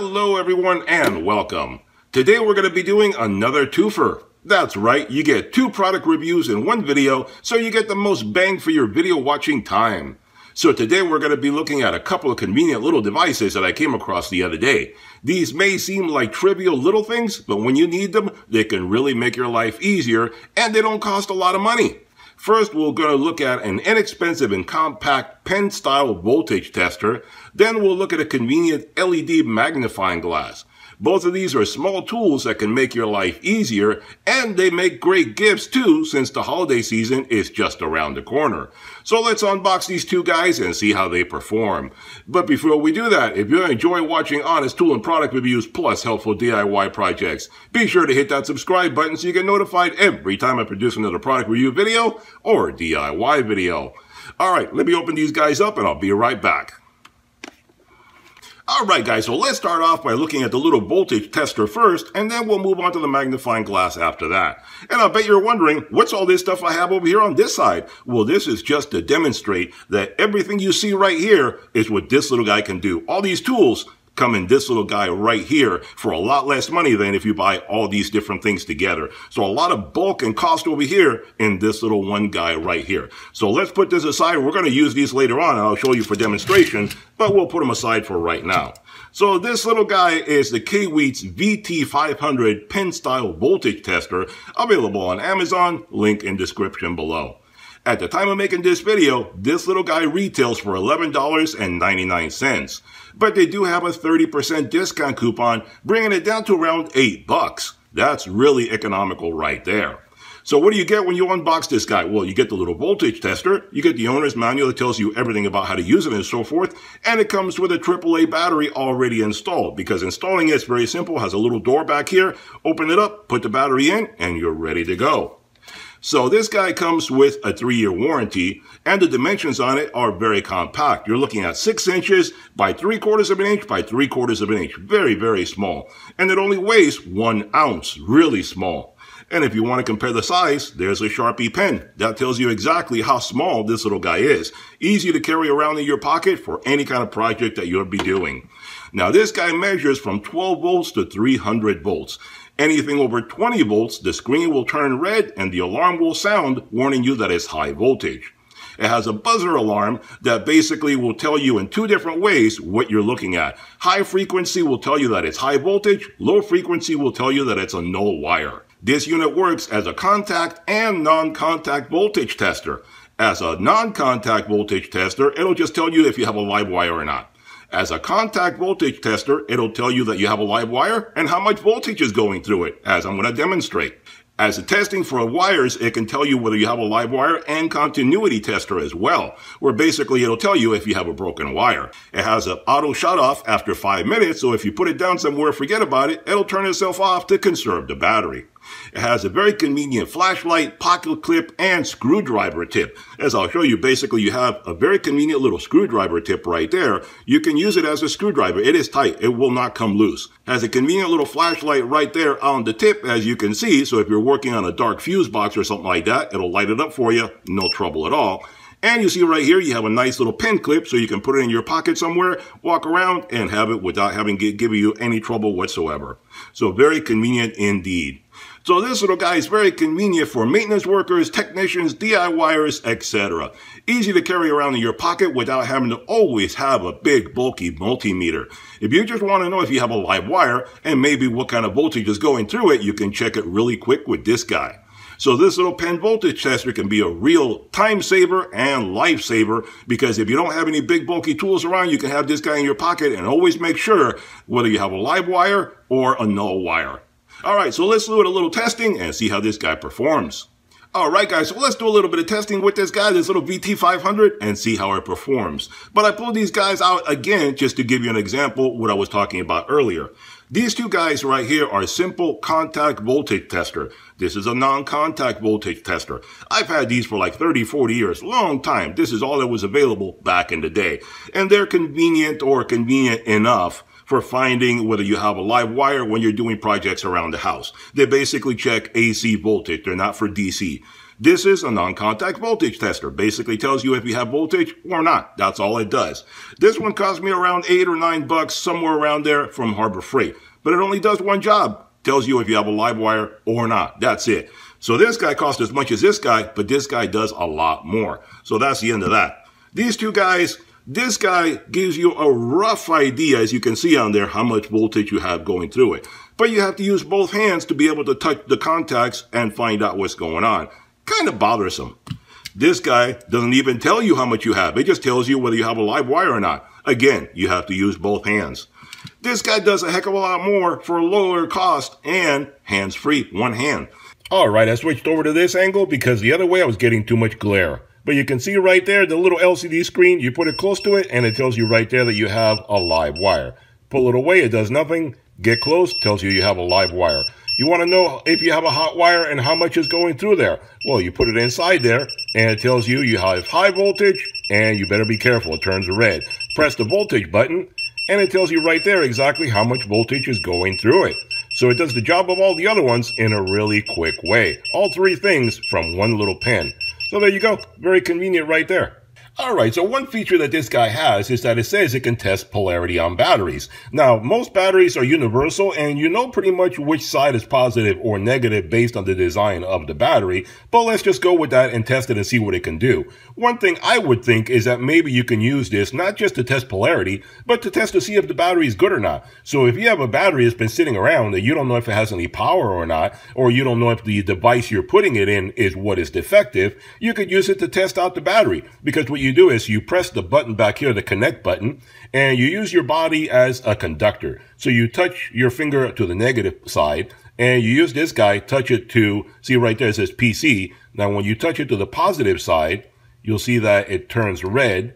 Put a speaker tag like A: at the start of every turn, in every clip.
A: Hello everyone and welcome. Today we're going to be doing another twofer. That's right, you get two product reviews in one video, so you get the most bang for your video watching time. So today we're going to be looking at a couple of convenient little devices that I came across the other day. These may seem like trivial little things, but when you need them, they can really make your life easier and they don't cost a lot of money. First, we're going to look at an inexpensive and compact pen style voltage tester. Then we'll look at a convenient LED magnifying glass. Both of these are small tools that can make your life easier, and they make great gifts too, since the holiday season is just around the corner. So let's unbox these two guys and see how they perform. But before we do that, if you enjoy watching honest tool and product reviews plus helpful DIY projects, be sure to hit that subscribe button so you get notified every time I produce another product review video or DIY video. Alright, let me open these guys up and I'll be right back. Alright guys, so let's start off by looking at the little voltage tester first, and then we'll move on to the magnifying glass after that. And I bet you're wondering, what's all this stuff I have over here on this side? Well, this is just to demonstrate that everything you see right here is what this little guy can do. All these tools come in this little guy right here for a lot less money than if you buy all these different things together. So a lot of bulk and cost over here in this little one guy right here. So let's put this aside. We're going to use these later on I'll show you for demonstration, but we'll put them aside for right now. So this little guy is the Kaiweets VT500 pen style voltage tester available on Amazon, link in description below. At the time of making this video, this little guy retails for $11.99. But they do have a 30% discount coupon, bringing it down to around 8 bucks. That's really economical right there. So what do you get when you unbox this guy? Well, you get the little voltage tester, you get the owner's manual that tells you everything about how to use it and so forth, and it comes with a AAA battery already installed because installing it is very simple, has a little door back here, open it up, put the battery in, and you're ready to go. So this guy comes with a three-year warranty, and the dimensions on it are very compact. You're looking at six inches by three quarters of an inch by three quarters of an inch. Very, very small. And it only weighs one ounce. Really small. And if you want to compare the size, there's a Sharpie pen. That tells you exactly how small this little guy is. Easy to carry around in your pocket for any kind of project that you'll be doing. Now this guy measures from 12 volts to 300 volts. Anything over 20 volts, the screen will turn red and the alarm will sound, warning you that it's high voltage. It has a buzzer alarm that basically will tell you in two different ways what you're looking at. High frequency will tell you that it's high voltage. Low frequency will tell you that it's a null wire. This unit works as a contact and non-contact voltage tester. As a non-contact voltage tester, it'll just tell you if you have a live wire or not. As a contact voltage tester, it'll tell you that you have a live wire and how much voltage is going through it, as I'm going to demonstrate. As a testing for wires, it can tell you whether you have a live wire and continuity tester as well, where basically it'll tell you if you have a broken wire. It has an auto shut off after five minutes, so if you put it down somewhere, forget about it, it'll turn itself off to conserve the battery. It has a very convenient flashlight, pocket clip, and screwdriver tip. As I'll show you, basically you have a very convenient little screwdriver tip right there. You can use it as a screwdriver. It is tight. It will not come loose. Has a convenient little flashlight right there on the tip, as you can see. So if you're working on a dark fuse box or something like that, it'll light it up for you. No trouble at all. And you see right here, you have a nice little pin clip so you can put it in your pocket somewhere, walk around and have it without having give you any trouble whatsoever. So very convenient indeed. So this little guy is very convenient for maintenance workers, technicians, DIYers, etc. Easy to carry around in your pocket without having to always have a big bulky multimeter. If you just want to know if you have a live wire and maybe what kind of voltage is going through it, you can check it really quick with this guy. So this little pen voltage tester can be a real time saver and lifesaver because if you don't have any big bulky tools around, you can have this guy in your pocket and always make sure whether you have a live wire or a null wire. All right, so let's do a little testing and see how this guy performs. All right, guys, so let's do a little bit of testing with this guy, this little VT500, and see how it performs. But I pulled these guys out again just to give you an example what I was talking about earlier. These two guys right here are simple contact voltage tester. This is a non-contact voltage tester. I've had these for like 30, 40 years, long time. This is all that was available back in the day. And they're convenient or convenient enough for finding whether you have a live wire when you're doing projects around the house. They basically check AC voltage. They're not for DC. This is a non-contact voltage tester. Basically tells you if you have voltage or not. That's all it does. This one cost me around eight or nine bucks, somewhere around there from Harbor Freight. But it only does one job. Tells you if you have a live wire or not. That's it. So this guy costs as much as this guy, but this guy does a lot more. So that's the end of that. These two guys, this guy gives you a rough idea, as you can see on there, how much voltage you have going through it. But you have to use both hands to be able to touch the contacts and find out what's going on. Kind of bothersome. This guy doesn't even tell you how much you have. It just tells you whether you have a live wire or not. Again, you have to use both hands. This guy does a heck of a lot more for a lower cost and hands-free, one hand. All right, I switched over to this angle because the other way I was getting too much glare. But you can see right there, the little LCD screen, you put it close to it and it tells you right there that you have a live wire. Pull it away, it does nothing. Get close, tells you you have a live wire. You want to know if you have a hot wire and how much is going through there. Well, you put it inside there and it tells you you have high voltage and you better be careful, it turns red. Press the voltage button and it tells you right there exactly how much voltage is going through it. So it does the job of all the other ones in a really quick way. All three things from one little pen. So there you go. Very convenient right there. Alright, so one feature that this guy has is that it says it can test polarity on batteries. Now, most batteries are universal and you know pretty much which side is positive or negative based on the design of the battery, but let's just go with that and test it and see what it can do. One thing I would think is that maybe you can use this not just to test polarity, but to test to see if the battery is good or not. So if you have a battery that's been sitting around that you don't know if it has any power or not, or you don't know if the device you're putting it in is what is defective, you could use it to test out the battery. Because what you do is you press the button back here, the connect button, and you use your body as a conductor. So you touch your finger to the negative side, and you use this guy, touch it to, see right there, it says PC. Now, when you touch it to the positive side, you'll see that it turns red,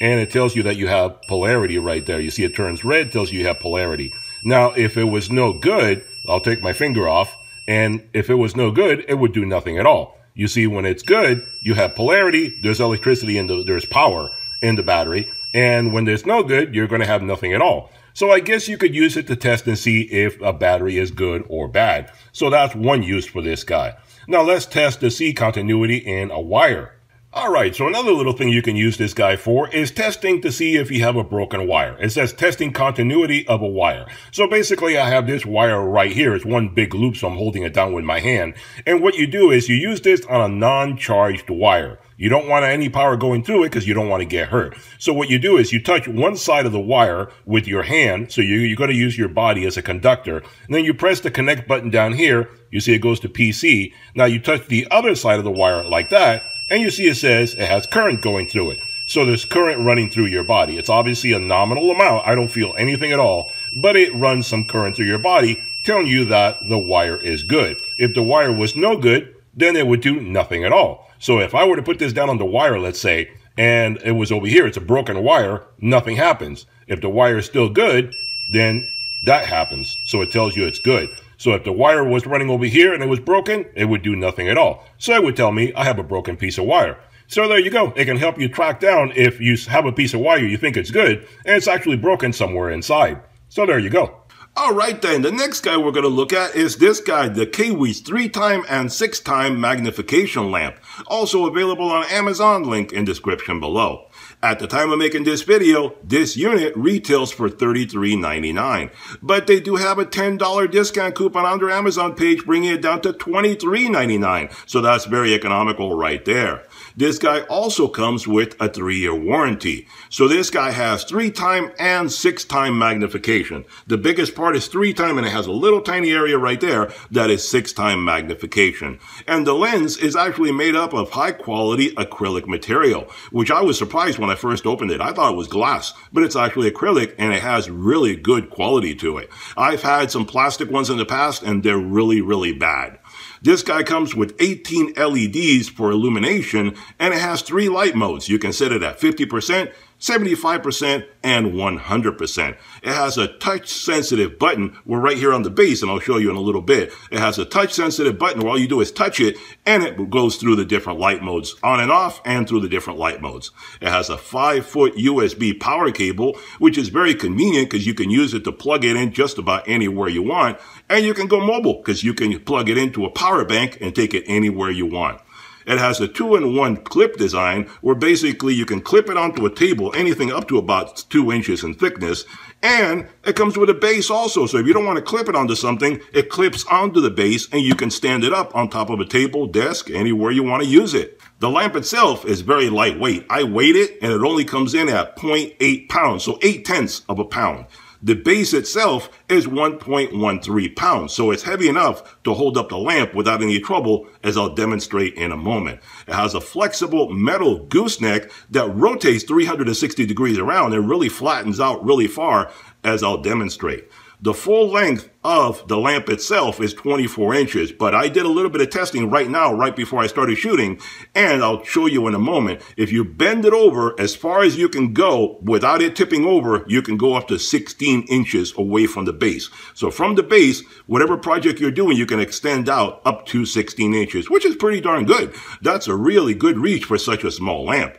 A: and it tells you that you have polarity right there. You see it turns red, tells you you have polarity. Now, if it was no good, I'll take my finger off, and if it was no good, it would do nothing at all. You see, when it's good, you have polarity, there's electricity and the, there's power in the battery. And when there's no good, you're going to have nothing at all. So I guess you could use it to test and see if a battery is good or bad. So that's one use for this guy. Now let's test to see continuity in a wire. Alright, so another little thing you can use this guy for is testing to see if you have a broken wire. It says testing continuity of a wire. So basically I have this wire right here. It's one big loop, so I'm holding it down with my hand. And what you do is you use this on a non-charged wire. You don't want any power going through it because you don't want to get hurt. So what you do is you touch one side of the wire with your hand. So you, you're going to use your body as a conductor. And then you press the connect button down here. You see it goes to PC. Now you touch the other side of the wire like that and you see it says it has current going through it. So there's current running through your body. It's obviously a nominal amount. I don't feel anything at all, but it runs some current through your body, telling you that the wire is good. If the wire was no good, then it would do nothing at all. So if I were to put this down on the wire, let's say, and it was over here, it's a broken wire, nothing happens. If the wire is still good, then that happens. So it tells you it's good. So if the wire was running over here and it was broken, it would do nothing at all. So it would tell me I have a broken piece of wire. So there you go. It can help you track down if you have a piece of wire you think it's good and it's actually broken somewhere inside. So there you go. All right then, the next guy we're going to look at is this guy, the Kaiweets 3-time and 6-time magnification lamp. Also available on Amazon, link in description below. At the time of making this video, this unit retails for $33.99. But they do have a $10 discount coupon on their Amazon page, bringing it down to $23.99. So that's very economical right there. This guy also comes with a three-year warranty. So this guy has three-time and six-time magnification. The biggest part is three-time and it has a little tiny area right there that is six-time magnification. And the lens is actually made up of high-quality acrylic material, which I was surprised when I first opened it. I thought it was glass, but it's actually acrylic and it has really good quality to it. I've had some plastic ones in the past and they're really, really bad. This guy comes with 18 LEDs for illumination and it has three light modes. You can set it at 50%, 75%, and 100%. It has a touch sensitive button. We're right here on the base, and I'll show you in a little bit. It has a touch sensitive button where all you do is touch it, and it goes through the different light modes, on and off, and through the different light modes. It has a 5 foot USB power cable, which is very convenient because you can use it to plug it in just about anywhere you want. And you can go mobile because you can plug it into a power bank and take it anywhere you want. It has a two-in-one clip design where basically you can clip it onto a table, anything up to about two inches in thickness, and it comes with a base also. So if you don't want to clip it onto something, it clips onto the base and you can stand it up on top of a table, desk, anywhere you want to use it. The lamp itself is very lightweight. I weighed it and it only comes in at 0.8 pounds, so 8 tenths of a pound. The base itself is 1.13 pounds, so it's heavy enough to hold up the lamp without any trouble, as I'll demonstrate in a moment. It has a flexible metal gooseneck that rotates 360 degrees around and really flattens out really far, as I'll demonstrate. The full length of the lamp itself is 24 inches, but I did a little bit of testing right now, right before I started shooting, and I'll show you in a moment. If you bend it over as far as you can go without it tipping over, you can go up to 16 inches away from the base. So from the base, whatever project you're doing, you can extend out up to 16 inches, which is pretty darn good. That's a really good reach for such a small lamp.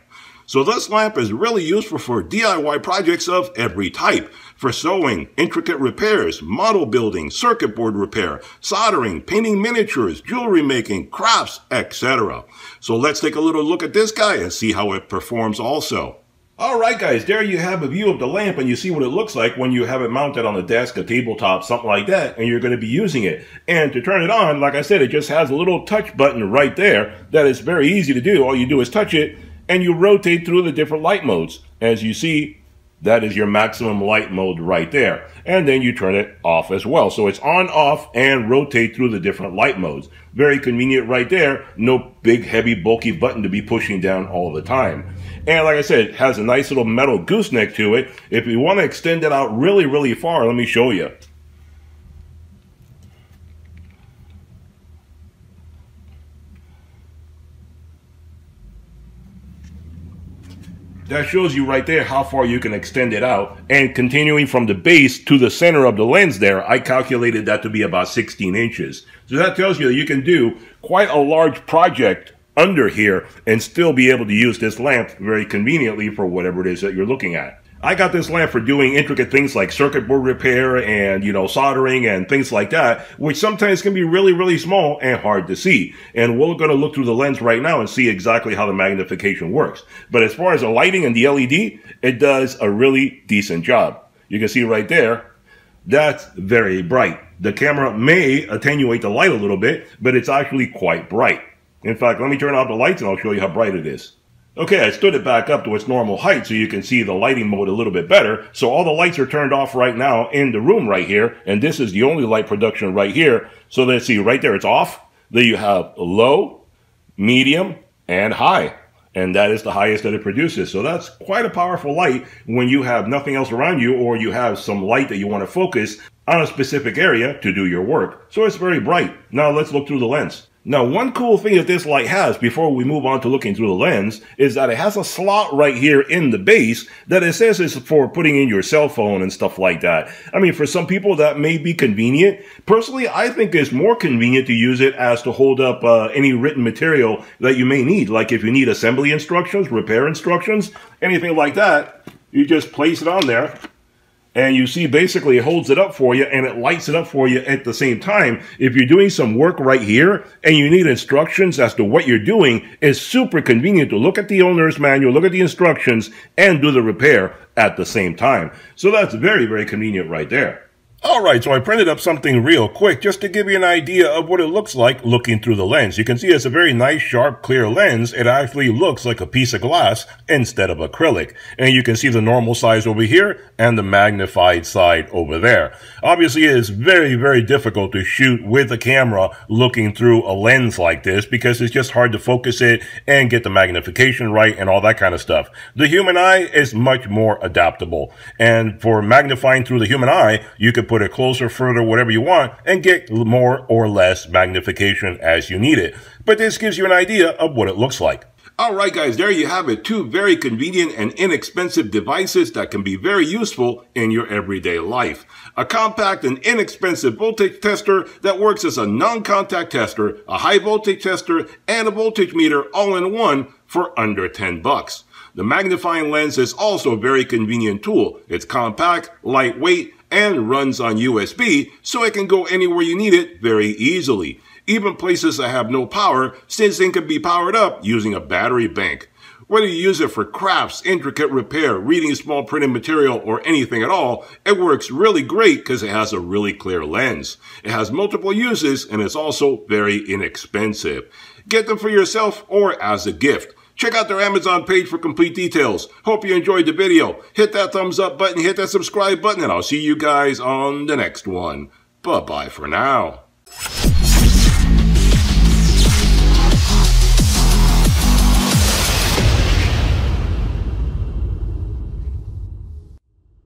A: So this lamp is really useful for DIY projects of every type. For sewing, intricate repairs, model building, circuit board repair, soldering, painting miniatures, jewelry making, crafts, etc. So let's take a little look at this guy and see how it performs also. Alright guys, there you have a view of the lamp and you see what it looks like when you have it mounted on a desk, a tabletop, something like that, and you're going to be using it. And to turn it on, like I said, it just has a little touch button right there that is very easy to do. All you do is touch it and you rotate through the different light modes. As you see, that is your maximum light mode right there. And then you turn it off as well. So it's on, off, and rotate through the different light modes. Very convenient right there. No big, heavy, bulky button to be pushing down all the time. And like I said, it has a nice little metal gooseneck to it. If you want to extend it out really, really far, let me show you. That shows you right there how far you can extend it out. And continuing from the base to the center of the lens there, I calculated that to be about 16 inches. So that tells you that you can do quite a large project under here and still be able to use this lamp very conveniently for whatever it is that you're looking at. I got this lamp for doing intricate things like circuit board repair and, you know, soldering and things like that, which sometimes can be really, really small and hard to see. And we're going to look through the lens right now and see exactly how the magnification works. But as far as the lighting and the LED, it does a really decent job. You can see right there, that's very bright. The camera may attenuate the light a little bit, but it's actually quite bright. In fact, let me turn off the lights and I'll show you how bright it is. Okay, I stood it back up to its normal height so you can see the lighting mode a little bit better. So all the lights are turned off right now in the room right here. And this is the only light production right here. So let's see, right there it's off. Then you have low, medium, and high. And that is the highest that it produces. So that's quite a powerful light when you have nothing else around you or you have some light that you want to focus on a specific area to do your work. So it's very bright. Now let's look through the lens. Now, one cool thing that this light has before we move on to looking through the lens is that it has a slot right here in the base that it says is for putting in your cell phone and stuff like that. I mean, for some people that may be convenient. Personally, I think it's more convenient to use it as to hold up uh, any written material that you may need. Like if you need assembly instructions, repair instructions, anything like that, you just place it on there and you see basically it holds it up for you and it lights it up for you at the same time. If you're doing some work right here and you need instructions as to what you're doing, it's super convenient to look at the owner's manual, look at the instructions, and do the repair at the same time. So that's very, very convenient right there. Alright, so I printed up something real quick just to give you an idea of what it looks like looking through the lens. You can see it's a very nice, sharp, clear lens. It actually looks like a piece of glass instead of acrylic. And you can see the normal size over here and the magnified side over there. Obviously, it is very, very difficult to shoot with a camera looking through a lens like this because it's just hard to focus it and get the magnification right and all that kind of stuff. The human eye is much more adaptable. And for magnifying through the human eye, you could put it closer, further, whatever you want, and get more or less magnification as you need it. But this gives you an idea of what it looks like. Alright guys, there you have it. Two very convenient and inexpensive devices that can be very useful in your everyday life. A compact and inexpensive voltage tester that works as a non-contact tester, a high voltage tester, and a voltage meter all in one for under 10 bucks. The magnifying lens is also a very convenient tool. It's compact, lightweight, and runs on USB, so it can go anywhere you need it very easily even places that have no power, since it can be powered up using a battery bank. Whether you use it for crafts, intricate repair, reading small printed material, or anything at all, it works really great because it has a really clear lens. It has multiple uses and it's also very inexpensive. Get them for yourself or as a gift. Check out their Amazon page for complete details. Hope you enjoyed the video. Hit that thumbs up button, hit that subscribe button, and I'll see you guys on the next one. Bye-bye for now.